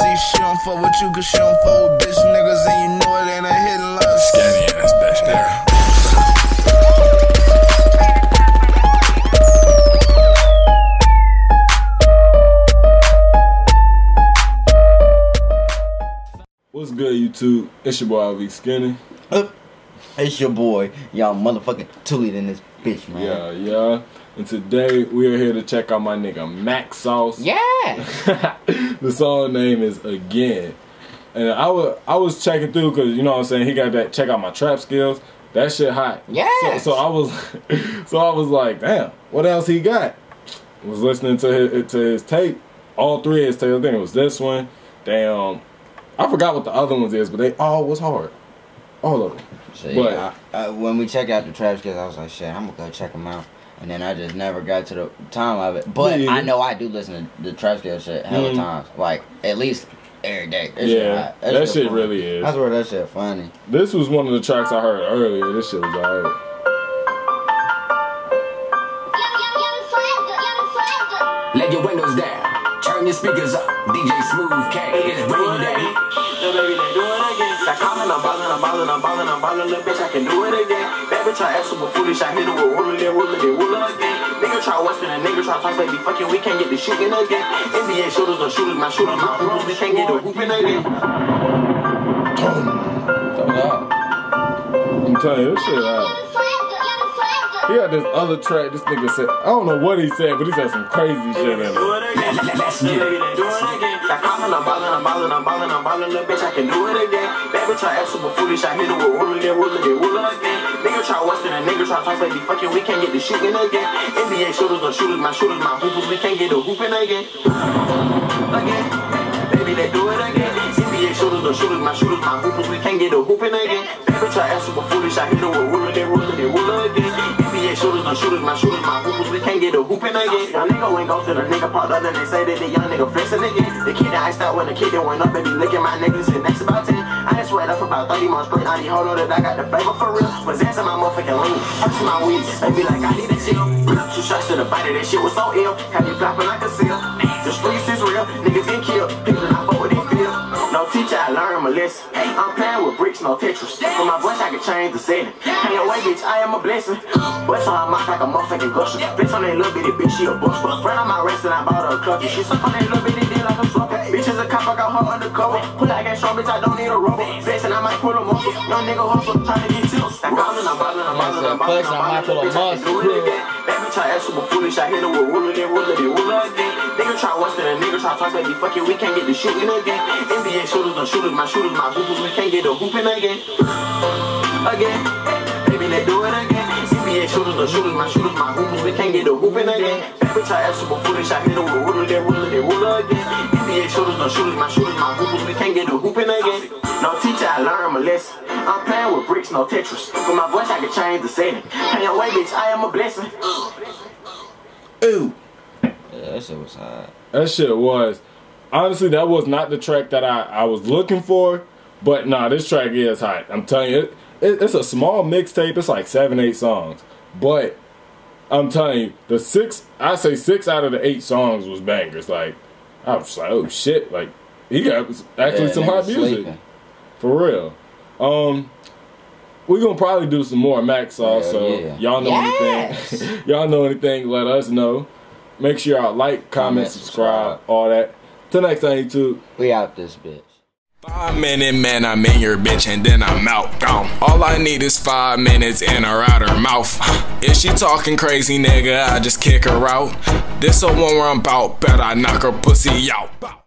See, she don't fuck with you cause she don't fuck with bitch niggas, and you know it ain't a hidden love. Skinny ass bitch there. What's good, YouTube? It's your boy LV Skinny. Up. It's your boy, y'all motherfucking Tully in this bitch, man. Yeah, yeah. And today we are here to check out my nigga Mak Sauce. Yeah. the song name is Again. And I was I was checking through because you know what I'm saying he got that check out my trap skills. That shit hot. Yeah. So, so I was so I was like, damn, what else he got? Was listening to his to his tape, all three of his tapes. I think it was this one. Damn, I forgot what the other ones is, but they all was hard. All of them. So, But- yeah, I, I, when we check out the trash cans, I was like, shit, I'm gonna go check them out. And then I just never got to the time of it. But Yeah. I know I do listen to the trash can shit hella Mhm. times. Like, at least every day. That Yeah, hot. that shit funny. really is. That's where that shit funny. This was one of the tracks I heard earlier. This shit was alright. Let your windows down. Turn your speakers up. DJ Smooth K is bringing that heat. Baby, they do it again. Like calling, I'm ballin', I'm ballin', I'm ballin', I'm ballin', little bitch, I can do it again. That bitch, I act super foolish, I hit her with woolly, then woolly, then woolly again. Nigga try western and nigga try toss, baby, fucking, we can't get the shooting again. NBA shooters, no shooters, my shooters, my hoopers, we can't get the hooping again. Up. I'm telling you, this shit hot. He had this other track. This nigga said, I don't know what he said, but he said some crazy shit in it. It get baby, it. it calling, I'm ballin', I'm ballin', I'm ballin', I'm ballin', little bitch, I can do it again. Bitch, I act super foolish, I hit her with woolly, then woolly, then woolly again. Nigga try western and nigga try toss, baby, fucking, we can't get the shooting again. NBA shooters, no shooters, my shooters, my hoopers, we can't get the hooping again. Again. Baby, they do it again. NBA shooters, no shooters, my shooters, my hoopers, we can't get the hooping again. Bitch, I act super foolish, I hit her with woolly, NBA shooters, no shooters, my shooters, my hoopers, we can't get a the hooping again. Young nigga ain't go to the nigga part other than they say that the young nigga flexing again. The kid that iced out when the kid that went up and be licking my niggas and next about 10. I done sweat up about 30 months straight. I need hold on that I got the flavor for real. Possessing my motherfucking lean. Hurts my weed. They be like, I need a chill. Two shots to the body, that shit was so ill. Have you flopping like a seal. I learned my lesson. I'm playing with bricks, no Tetris. With my voice, I can change the setting. Hang away, bitch, I am a blessing. Bust on her mouth like a motherfucking gusher. Bitch on that little bitty bitch, she a buster. Friend on my wrist and I bought her a clutch. She suck on that little bitty dick like a sucker. Bitch is a cop, I got her undercover. Pull out that strong, bitch, I don't need a rubber. Vexin', I might pull a muscle. No nigga hustle, trying to get tips. I'm ballin', I'm ballin', I'm ballin', I'm ballin', I'm might pull a ballin', bitch, I can do it muscle. again. That bitch, I act super foolish. I hit her with woolly, then woolly, then woolly again. Nigga try and nigga try baby, fuck it, we can't get the shooting again. NBA shooters, no shooters, my shooters, my hoopers, we can't get the hooping again. Again, baby, they do it again. NBA shooters, no shooters, my shooters, my hoopers, we can't get the hooping again. Bitch, I act super foolish. I hit her with woolly, then woolly, then woolly again. NBA shooters, no shooters, my shooters, my hoopers, we can't get the hooping again. No teacher, I learned my lesson. I'm playing with bricks, no Tetris. With my voice, I can change the setting. Hang away, bitch, I am a blessing. Ooh. Yeah, that shit was hot. That shit was. Honestly, that was not the track that I, I was looking for. But nah, this track is hot. I'm telling you, it, it, it's a small mixtape. It's like seven, eight songs. But I'm telling you, the six, I say six out of the eight songs was bangers. Like, I was like, oh shit. Like, he got actually Yeah, some hot music. sleeping. For real. Um, we're gonna probably do some more Mak Sauce. Hell so yeah. y'all know Yes! anything? y'all know anything? Let us know. Make sure y'all like, comment, Comment, subscribe, subscribe. all that. Till next time, YouTube. We out this bitch. Five minute man, I'm in your bitch and then I'm out, gone. All I need is five minutes in or out her mouth. If she talking crazy, nigga, I just kick her out. This a one where I'm bout, bet I knock her pussy out. Bow.